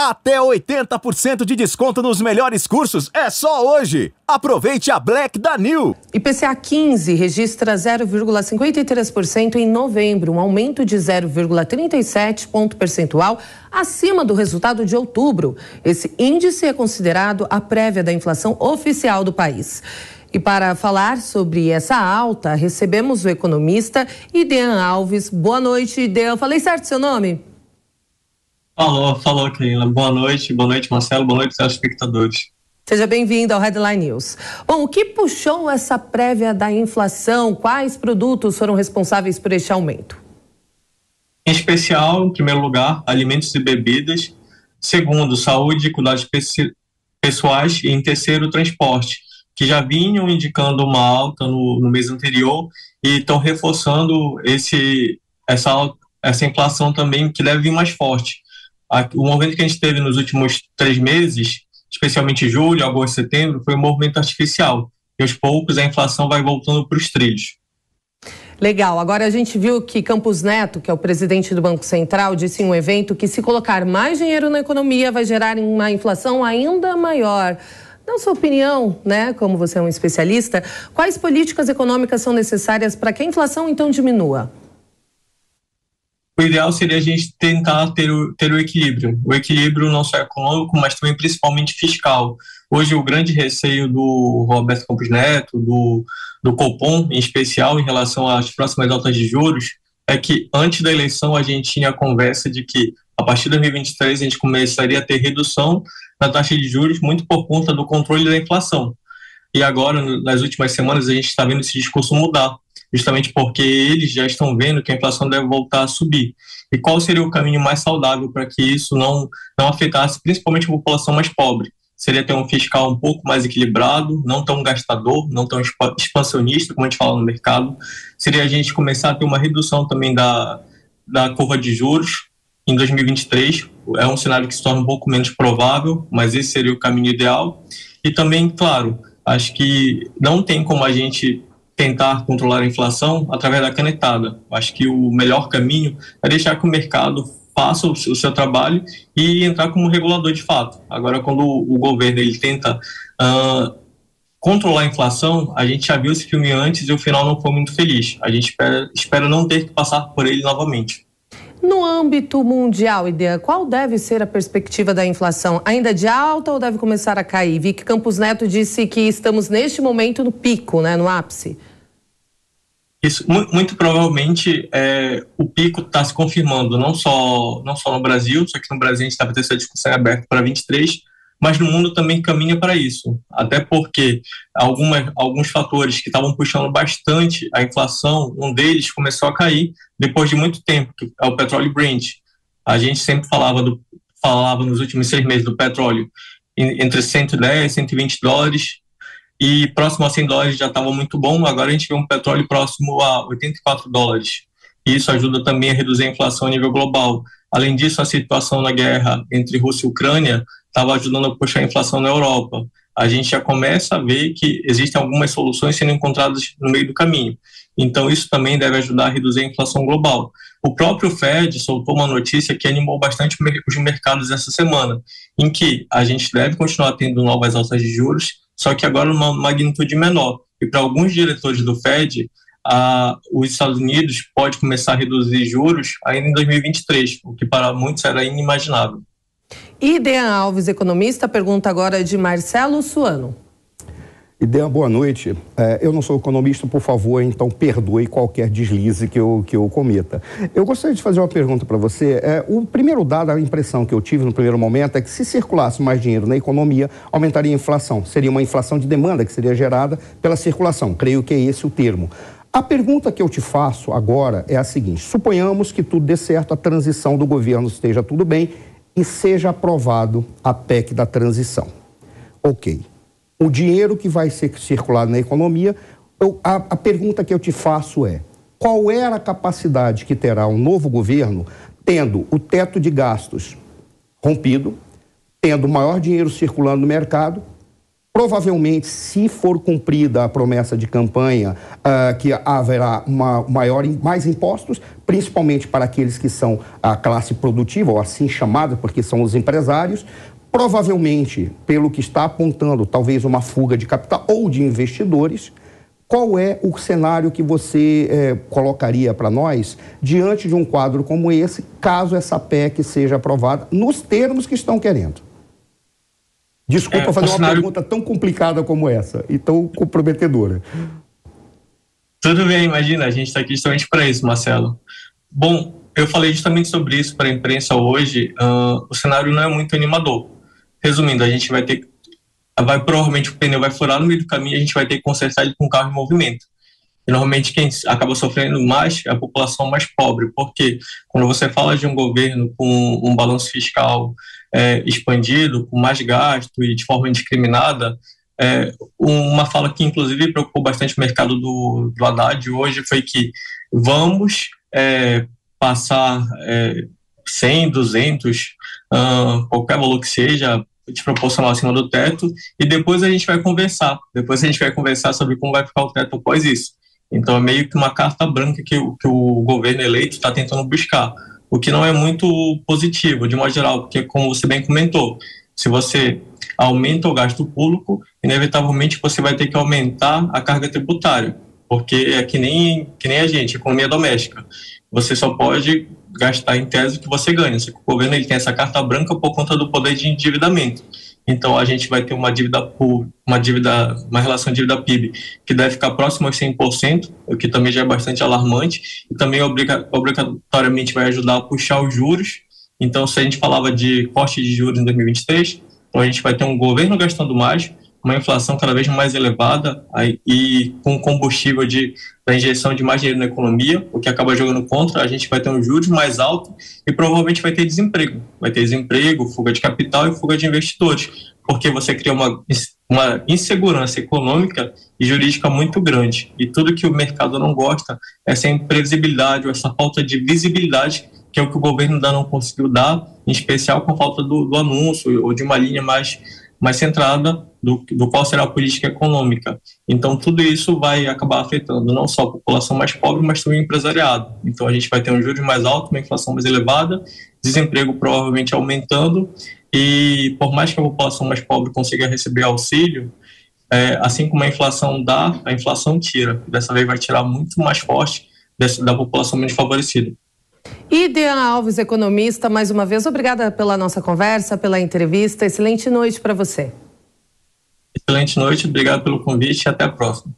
Até 80% de desconto nos melhores cursos é só hoje. Aproveite a Black da New. IPCA 15 registra 0,53% em novembro, um aumento de 0,37 ponto percentual acima do resultado de outubro. Esse índice é considerado a prévia da inflação oficial do país. E para falar sobre essa alta, recebemos o economista Idean Alves. Boa noite, Idean. Falei certo seu nome? Falou, falou, Keila. Boa noite, boa noite, Marcelo, boa noite, telespectadores. Seja bem-vindo ao Headline News. Bom, o que puxou essa prévia da inflação? Quais produtos foram responsáveis por este aumento? Em especial, em primeiro lugar, alimentos e bebidas. Segundo, saúde e cuidados pessoais. E em terceiro, transporte, que já vinham indicando uma alta no, no mês anterior e estão reforçando esse, essa, essa inflação também, que deve vir mais forte o movimento que a gente teve nos últimos três meses, especialmente julho, agosto, setembro, foi um movimento artificial. E aos poucos a inflação vai voltando para os trilhos. Legal. Agora a gente viu que Campos Neto, que é o presidente do Banco Central, disse em um evento que se colocar mais dinheiro na economia vai gerar uma inflação ainda maior. Na sua opinião, né, como você é um especialista, quais políticas econômicas são necessárias para que a inflação então diminua? O ideal seria a gente tentar ter o, ter o equilíbrio. O equilíbrio não só econômico, mas também principalmente fiscal. Hoje, o grande receio do Roberto Campos Neto, do, do Copom, em especial, em relação às próximas altas de juros, é que antes da eleição a gente tinha a conversa de que a partir de 2023 a gente começaria a ter redução na taxa de juros, muito por conta do controle da inflação. E agora, nas últimas semanas, a gente está vendo esse discurso mudar justamente porque eles já estão vendo que a inflação deve voltar a subir. E qual seria o caminho mais saudável para que isso não, não afetasse principalmente a população mais pobre? Seria ter um fiscal um pouco mais equilibrado, não tão gastador, não tão expansionista, como a gente fala no mercado. Seria a gente começar a ter uma redução também da, da curva de juros em 2023. É um cenário que se torna um pouco menos provável, mas esse seria o caminho ideal. E também, claro, acho que não tem como a gente tentar controlar a inflação através da canetada. Acho que o melhor caminho é deixar que o mercado faça o seu trabalho e entrar como regulador de fato. Agora, quando o governo ele tenta uh, controlar a inflação, a gente já viu esse filme antes e o final não foi muito feliz. A gente espera, espera não ter que passar por ele novamente. No âmbito mundial, Ideia, qual deve ser a perspectiva da inflação? Ainda de alta ou deve começar a cair? Vi que Campos Neto disse que estamos neste momento no pico, né, no ápice. Isso, muito, provavelmente é, o pico está se confirmando, não só, não só no Brasil, só que no Brasil a gente estava tendo essa discussão aberta para 23, mas no mundo também caminha para isso. Até porque alguns fatores que estavam puxando bastante a inflação, um deles começou a cair depois de muito tempo, que é o petróleo Brent. A gente sempre falava, do, falava nos últimos seis meses do petróleo entre 110 e 120 dólares, e próximo a 100 dólares já estava muito bom, agora a gente vê um petróleo próximo a 84 dólares. Isso ajuda também a reduzir a inflação a nível global. Além disso, a situação na guerra entre Rússia e Ucrânia estava ajudando a puxar a inflação na Europa. A gente já começa a ver que existem algumas soluções sendo encontradas no meio do caminho. Então, isso também deve ajudar a reduzir a inflação global. O próprio Fed soltou uma notícia que animou bastante os mercados essa semana, em que a gente deve continuar tendo novas altas de juros, só que agora numa magnitude menor. E para alguns diretores do Fed, os Estados Unidos pode começar a reduzir juros ainda em 2023, o que para muitos era inimaginável. Idean Alves, economista, pergunta agora de Marcelo Suano. Ideia, boa noite. É, eu não sou economista, por favor, então perdoe qualquer deslize que eu, que eu cometa. Eu gostaria de fazer uma pergunta para você. É, o primeiro dado, a impressão que eu tive no primeiro momento é que se circulasse mais dinheiro na economia, aumentaria a inflação. Seria uma inflação de demanda que seria gerada pela circulação. Creio que é esse o termo. A pergunta que eu te faço agora é a seguinte: suponhamos que tudo dê certo, a transição do governo esteja tudo bem e seja aprovado a PEC da transição. Ok o dinheiro que vai ser circulado na economia, eu, a, a pergunta que eu te faço é: qual era a capacidade que terá um novo governo tendo o teto de gastos rompido, tendo maior dinheiro circulando no mercado, Provavelmente, se for cumprida a promessa de campanha, uh, que haverá uma maior, mais impostos, principalmente para aqueles que são a classe produtiva, ou assim chamada, porque são os empresários. Provavelmente, pelo que está apontando, talvez uma fuga de capital ou de investidores. Qual é o cenário que você eh, colocaria para nós diante de um quadro como esse, caso essa PEC seja aprovada nos termos que estão querendo? Desculpa é, fazer uma cenário... pergunta tão complicada como essa e tão comprometedora. Tudo bem, imagina, a gente está aqui justamente para isso, Marcelo. Bom, eu falei justamente sobre isso para a imprensa hoje. Uh, o cenário não é muito animador. Resumindo, a gente vai ter, vai provavelmente o pneu vai furar no meio do caminho, a gente vai ter que consertar ele com o carro em movimento. E normalmente quem acaba sofrendo mais é a população mais pobre, porque quando você fala de um governo com um balanço fiscal é, expandido, com mais gasto e de forma indiscriminada, é, uma fala que inclusive preocupou bastante o mercado do, do Haddad hoje foi que vamos é, passar é, 100, 200, uh, qualquer valor que seja, de proporcional acima do teto, e depois a gente vai conversar. Depois a gente vai conversar sobre como vai ficar o teto após isso. Então é meio que uma carta branca que, que o governo eleito está tentando buscar o que não é muito positivo, de modo geral, porque, como você bem comentou, se você aumenta o gasto público, inevitavelmente você vai ter que aumentar a carga tributária, porque é que nem, que nem a gente, economia doméstica. Você só pode gastar em tese o que você ganha. O governo ele tem essa carta branca por conta do poder de endividamento. Então a gente vai ter uma dívida uma dívida, uma relação dívida PIB que deve ficar próximo aos 100%, o que também já é bastante alarmante e também obrigatoriamente vai ajudar a puxar os juros. Então se a gente falava de corte de juros em 2023, então a gente vai ter um governo gastando mais, uma inflação cada vez mais elevada e com combustível de, da injeção de mais dinheiro na economia, o que acaba jogando contra, a gente vai ter um juros mais alto e provavelmente vai ter desemprego. Vai ter desemprego, fuga de capital e fuga de investidores, porque você cria uma, uma insegurança econômica e jurídica muito grande. E tudo que o mercado não gosta, essa imprevisibilidade ou essa falta de visibilidade que é o que o governo ainda não conseguiu dar, em especial com a falta do, do anúncio ou de uma linha mais mais centrada do, do qual será a política econômica. Então, tudo isso vai acabar afetando não só a população mais pobre, mas também o empresariado. Então, a gente vai ter um juros mais alto, uma inflação mais elevada, desemprego provavelmente aumentando, e por mais que a população mais pobre consiga receber auxílio, é, assim como a inflação dá, a inflação tira. Dessa vez vai tirar muito mais forte dessa, da população menos favorecida. Diana Alves, economista, mais uma vez, obrigada pela nossa conversa, pela entrevista. Excelente noite para você. Excelente noite, obrigado pelo convite e até a próxima.